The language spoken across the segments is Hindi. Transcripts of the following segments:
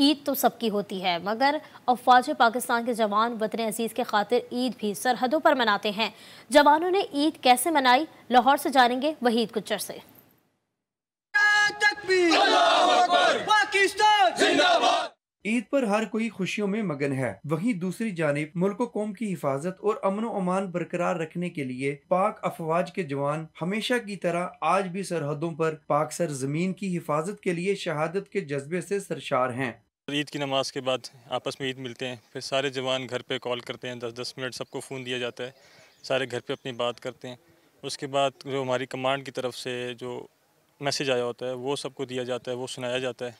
ईद तो सबकी होती है, मगर अफवाज पाकिस्तान के जवान वतन अज़ीज़ के खातिर ईद भी सरहदों पर मनाते हैं। जवानों ने ईद कैसे मनाई? लाहौर से जानेंगे वहीद कुचर से। ईद पर हर कोई खुशियों में मगन है। वहीं दूसरी जानब मुल्क कौम की हिफाजत और अमन अमान बरकरार रखने के लिए पाक अफवाज के जवान हमेशा की तरह आज भी सरहदों पर पाक सर ज़मीन की हिफाजत के लिए शहादत के जज्बे से सरशार हैं। ईद की नमाज़ के बाद आपस में ईद मिलते हैं फिर सारे जवान घर पे कॉल करते हैं दस दस मिनट सबको फ़ोन दिया जाता है सारे घर पे अपनी बात करते हैं। उसके बाद जो हमारी कमांड की तरफ़ से जो मैसेज आया होता है वो सबको दिया जाता है वो सुनाया जाता है।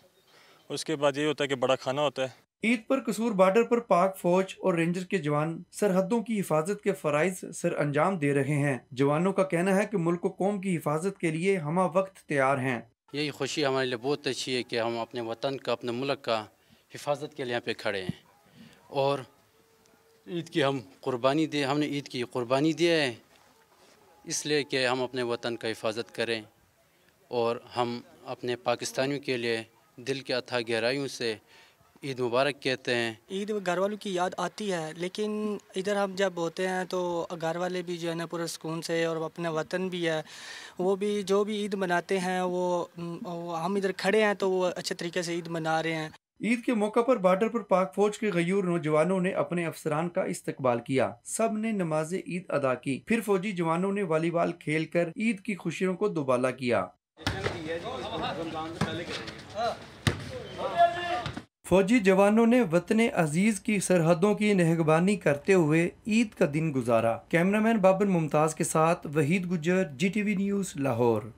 उसके बाद ये होता है कि बड़ा खाना होता है। ईद पर कसूर बॉर्डर पर पाक फौज और रेंजर के जवान सरहदों की हिफाजत के फ़राइज सर अंजाम दे रहे हैं। जवानों का कहना है कि मुल्क कौम की हिफाजत के लिए हम वक्त तैयार हैं। यही खुशी हमारे लिए बहुत अच्छी है कि हम अपने वतन का अपने मुल्क का हिफाजत के लिए यहाँ पे खड़े हैं। और ईद की हम कुर्बानी दे हमने ईद की कुर्बानी दिया है इसलिए कि हम अपने वतन का हिफाजत करें और हम अपने पाकिस्तानियों के लिए दिल के अथा गहराइयों से ईद मुबारक कहते हैं। ईद घर वालों की याद आती है लेकिन इधर हम जब होते हैं तो घर वाले भी जो है ना पूरा सुकून से और अपना वतन भी है वो भी जो भी ईद मनाते हैं वो, वो हम इधर खड़े हैं तो वो अच्छे तरीके से ईद मना रहे हैं। ईद के मौका पर बॉर्डर पर पाक फौज के गयूर नौजवानों ने अपने अफसरान का इस्तकबाल किया। सबने नमाज़ ईद अदा की। फिर फौजी जवानों ने वॉलीबॉल खेल कर ईद की खुशियों को दुबाला किया। फौजी जवानों ने वतन अज़ीज़ की सरहदों की नहगबानी करते हुए ईद का दिन गुजारा। कैमरामैन बाबर मुमताज़ के साथ Waheed Gujjar G T V news, Lahore.